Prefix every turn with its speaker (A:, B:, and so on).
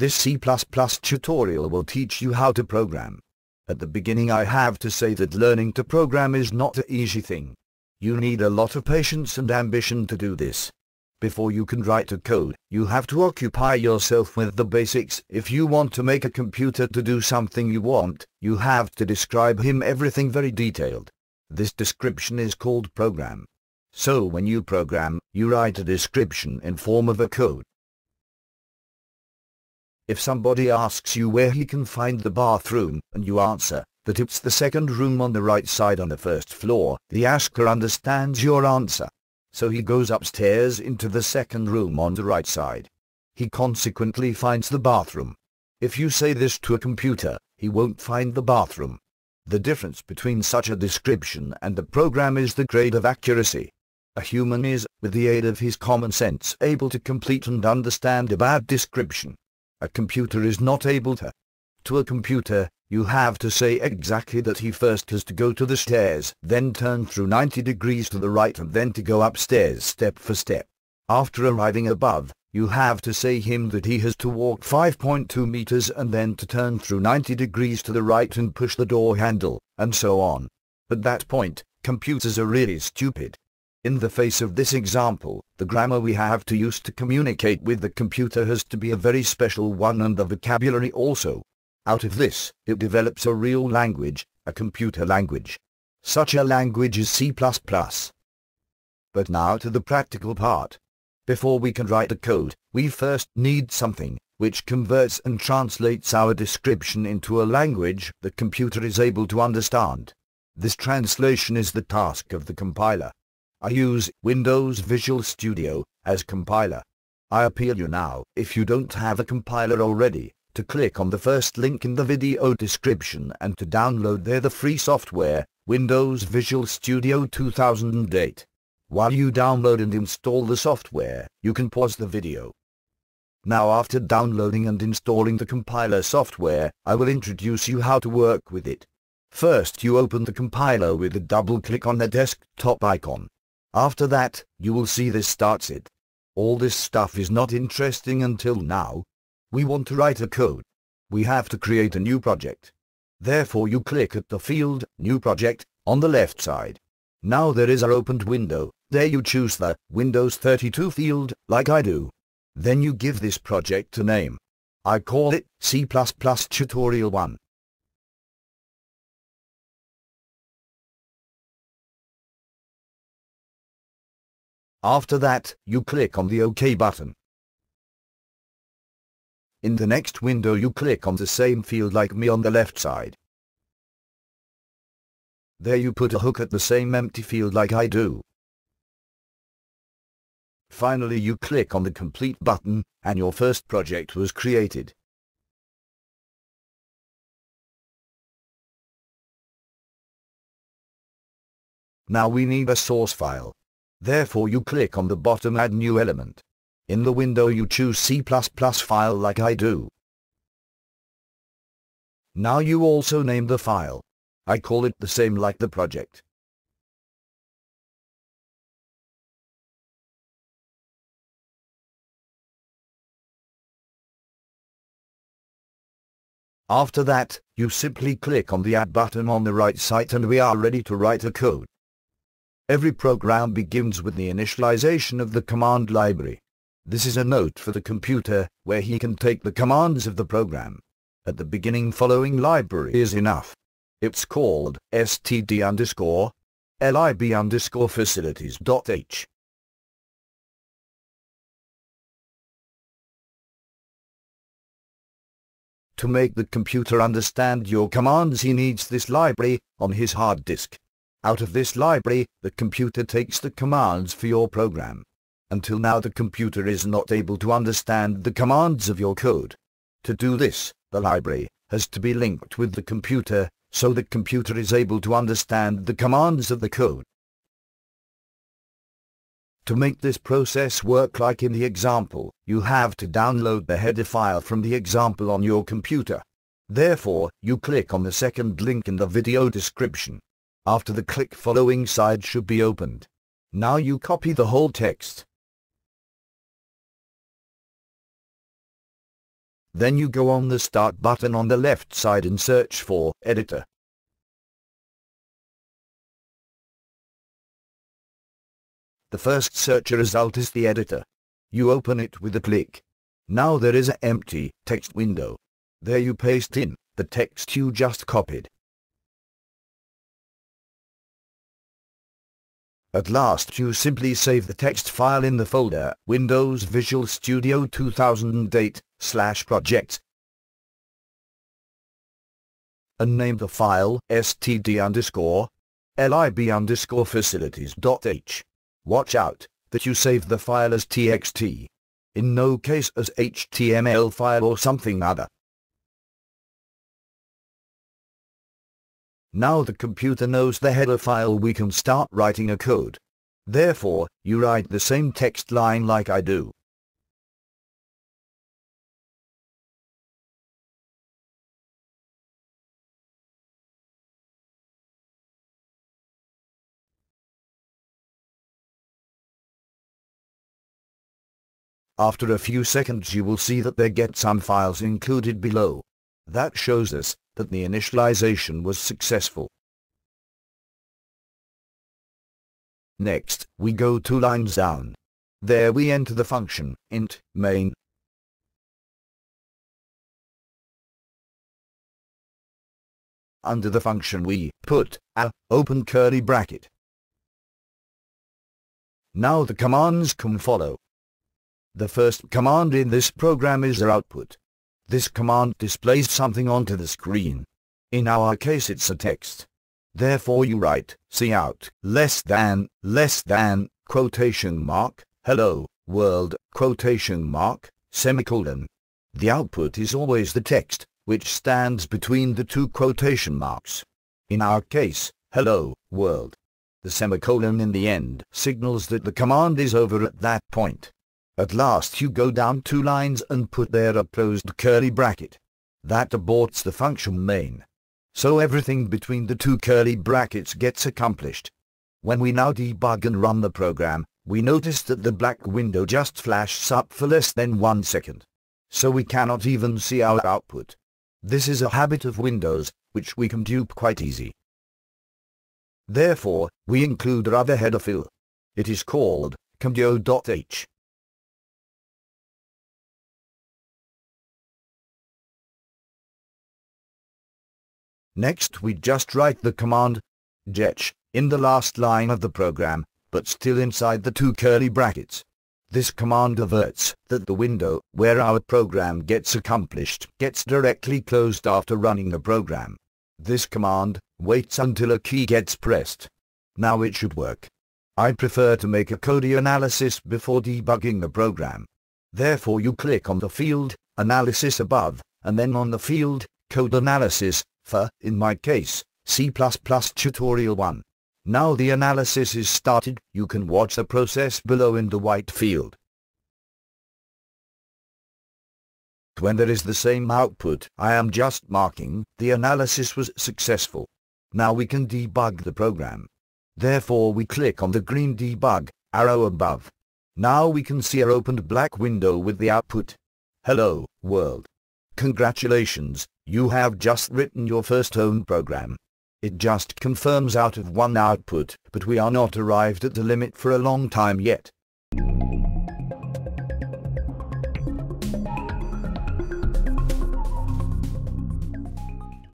A: This C++ tutorial will teach you how to program. At the beginning I have to say that learning to program is not an easy thing. You need a lot of patience and ambition to do this. Before you can write a code, you have to occupy yourself with the basics. If you want to make a computer to do something you want, you have to describe him everything very detailed. This description is called program. So when you program, you write a description in form of a code. If somebody asks you where he can find the bathroom, and you answer, that it's the second room on the right side on the first floor, the asker understands your answer. So he goes upstairs into the second room on the right side. He consequently finds the bathroom. If you say this to a computer, he won't find the bathroom. The difference between such a description and the program is the grade of accuracy. A human is, with the aid of his common sense, able to complete and understand a bad description. A computer is not able to. To a computer, you have to say exactly that he first has to go to the stairs, then turn through 90 degrees to the right and then to go upstairs step for step. After arriving above, you have to say him that he has to walk 5.2 meters and then to turn through 90 degrees to the right and push the door handle, and so on. At that point, computers are really stupid. In the face of this example, the grammar we have to use to communicate with the computer has to be a very special one and the vocabulary also. Out of this, it develops a real language, a computer language. Such a language is C++. But now to the practical part. Before we can write a code, we first need something, which converts and translates our description into a language the computer is able to understand. This translation is the task of the compiler. I use Windows Visual Studio as compiler. I appeal you now, if you don't have a compiler already, to click on the first link in the video description and to download there the free software, Windows Visual Studio 2008. While you download and install the software, you can pause the video. Now after downloading and installing the compiler software, I will introduce you how to work with it. First you open the compiler with a double click on the desktop icon. After that, you will see this starts it. All this stuff is not interesting until now, we want to write a code. We have to create a new project. Therefore you click at the field, New Project, on the left side. Now there is a opened window, there you choose the Windows 32 field, like I do. Then you give this project a name. I call it C++ Tutorial 1. After that, you click on the OK button. In the next window you click on the same field like me on the left side. There you put a hook at the same empty field like I do. Finally you click on the complete button, and your first project was created. Now we need a source file. Therefore you click on the bottom add new element. In the window you choose C++ file like I do. Now you also name the file. I call it the same like the project. After that, you simply click on the Add button on the right side and we are ready to write a code. Every program begins with the initialization of the command library. This is a note for the computer, where he can take the commands of the program. At the beginning following library is enough. It's called std underscore lib underscore facilities.h. To make the computer understand your commands he needs this library on his hard disk. Out of this library, the computer takes the commands for your program. Until now the computer is not able to understand the commands of your code. To do this, the library has to be linked with the computer, so the computer is able to understand the commands of the code. To make this process work like in the example, you have to download the header file from the example on your computer. Therefore, you click on the second link in the video description. After the click following side should be opened. Now you copy the whole text. Then you go on the Start button on the left side and search for Editor. The first search result is the editor. You open it with a click. Now there is an empty text window. There you paste in the text you just copied. At last you simply save the text file in the folder Windows Visual Studio 2008 slash projects and name the file std underscore lib underscore facilities.h. Watch out that you save the file as txt. In no case as HTML file or something other. Now the computer knows the header file we can start writing a code. Therefore, you write the same text line like I do. After a few seconds you will see that there get some files included below. That shows us that the initialization was successful. Next, we go two lines down. There we enter the function, int, main. Under the function we put a open curly bracket. Now the commands can follow. The first command in this program is the output. This command displays something onto the screen. In our case it's a text. Therefore you write, cout, less than, less than, quotation mark, hello, world, quotation mark, semicolon. The output is always the text, which stands between the two quotation marks. In our case, hello, world. The semicolon in the end signals that the command is over at that point. At last you go down two lines and put there a closed curly bracket. That aborts the function main. So everything between the two curly brackets gets accomplished. When we now debug and run the program, we notice that the black window just flashes up for less than one second. So we cannot even see our output. This is a habit of Windows, which we can dupe quite easy. Therefore, we include another header file. It is called conio.h. Next we just write the command getch in the last line of the program, but still inside the two curly brackets. This command averts that the window where our program gets accomplished gets directly closed after running the program. This command waits until a key gets pressed. Now it should work. I prefer to make a code analysis before debugging the program. Therefore you click on the field, Analysis above, and then on the field, Code Analysis, for, in my case, C++ Tutorial 1. Now the analysis is started, you can watch the process below in the white field. When there is the same output, I am just marking, the analysis was successful. Now we can debug the program. Therefore we click on the green debug arrow above. Now we can see our opened black window with the output. Hello, world. Congratulations, you have just written your first own program. It just confirms out of one output, but we are not arrived at the limit for a long time yet.